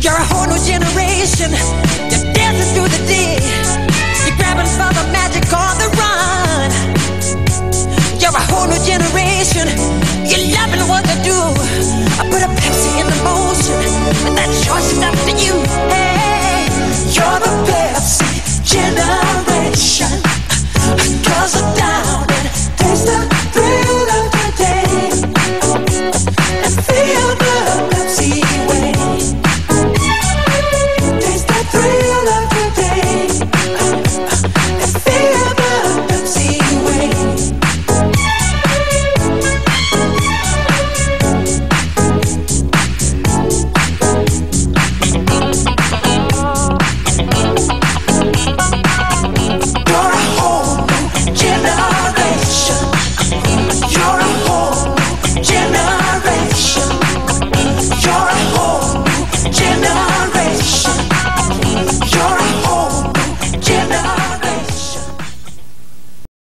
You're a whole new generation. You're dancing through feel